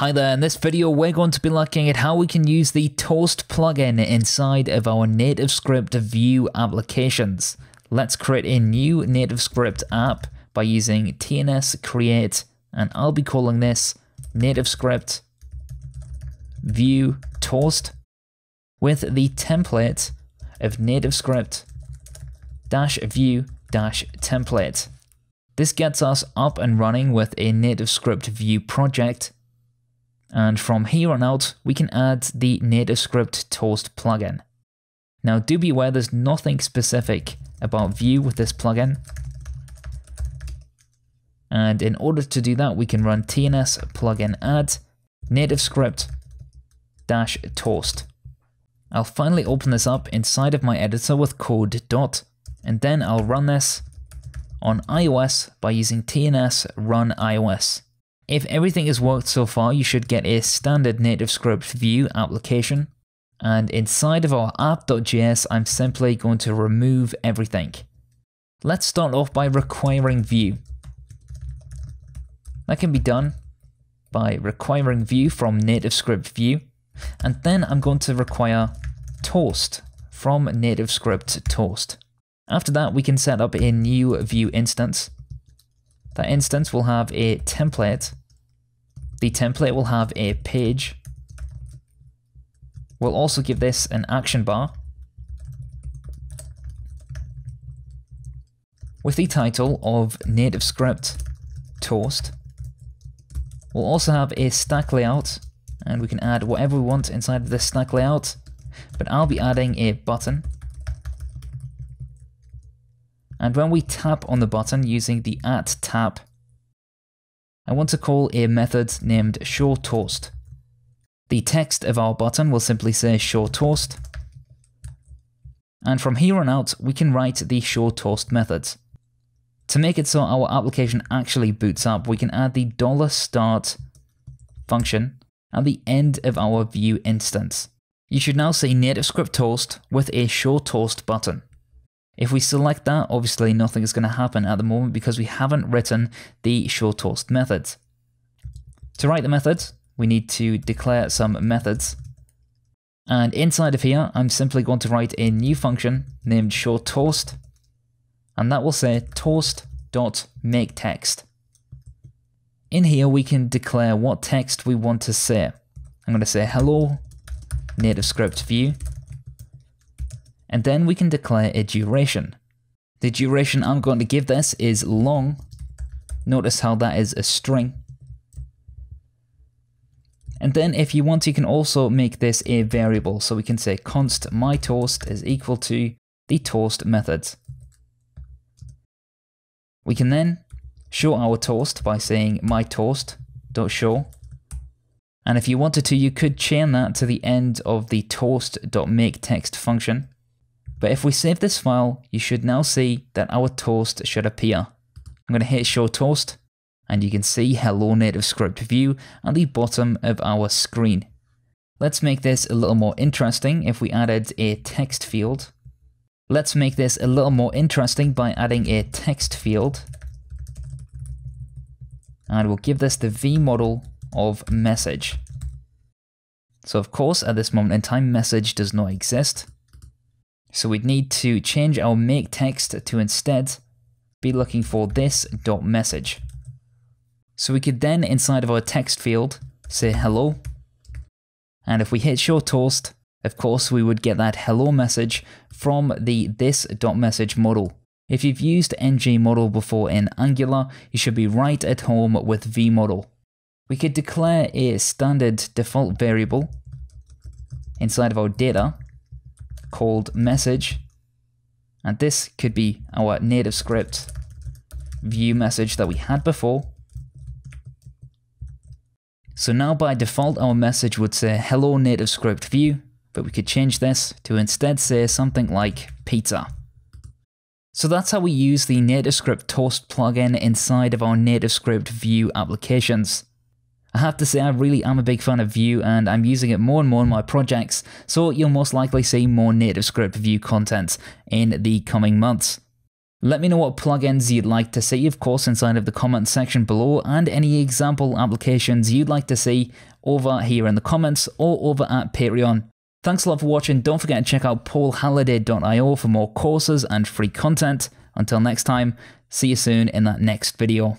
Hi there, in this video we're going to be looking at how we can use the Toast plugin inside of our NativeScript Vue applications. Let's create a new NativeScript app by using TNS create and I'll be calling this NativeScript Vue Toast with the template of NativeScript dash Vue dash template. This gets us up and running with a NativeScript Vue project and from here on out, we can add the NativeScript Toast plugin. Now do be aware there's nothing specific about Vue with this plugin. And in order to do that, we can run tns plugin add nativescript dash toast. I'll finally open this up inside of my editor with code dot, and then I'll run this on iOS by using tns run iOS. If everything has worked so far, you should get a standard NativeScript Vue application. And inside of our app.js, I'm simply going to remove everything. Let's start off by requiring Vue. That can be done by requiring Vue from NativeScript Vue. And then I'm going to require Toast from NativeScript Toast. After that, we can set up a new Vue instance. That instance will have a template the template will have a page. We'll also give this an action bar. With the title of NativeScript Toast. We'll also have a stack layout and we can add whatever we want inside of this stack layout. But I'll be adding a button. And when we tap on the button using the at tap I want to call a method named showToast. The text of our button will simply say showToast. And from here on out, we can write the showToast methods. To make it so our application actually boots up, we can add the dollar $start function at the end of our Vue instance. You should now see NativeScript Toast with a showToast button. If we select that, obviously nothing is going to happen at the moment because we haven't written the showToast methods. To write the methods, we need to declare some methods. And inside of here, I'm simply going to write a new function named showToast, and that will say toast.makeText. In here, we can declare what text we want to say. I'm going to say hello NativeScript Vue and then we can declare a duration. The duration I'm going to give this is long. Notice how that is a string. And then if you want, you can also make this a variable. So we can say const my toast is equal to the toast method. We can then show our toast by saying my toast dot show. And if you wanted to, you could chain that to the end of the toast.makeText function. But if we save this file, you should now see that our toast should appear. I'm going to hit show toast and you can see hello NativeScript Vue at the bottom of our screen. Let's make this a little more interesting if we added a text field. Let's make this a little more interesting by adding a text field. And we'll give this the v model of message. So of course, at this moment in time, message does not exist. So we'd need to change our make text to instead be looking for this dot message. So we could then inside of our text field say hello. And if we hit show toast, of course we would get that hello message from the this dot message model. If you've used ng model before in Angular, you should be right at home with vmodel. We could declare a standard default variable inside of our data called message. And this could be our native script view message that we had before. So now by default our message would say hello NativeScript Vue, but we could change this to instead say something like pizza. So that's how we use the NativeScript Toast plugin inside of our NativeScript Vue applications. I have to say I really am a big fan of Vue and I'm using it more and more in my projects, so you'll most likely see more NativeScript Vue content in the coming months. Let me know what plugins you'd like to see, of course, inside of the comments section below, and any example applications you'd like to see over here in the comments or over at Patreon. Thanks a lot for watching. Don't forget to check out paulhalliday.io for more courses and free content. Until next time, see you soon in that next video.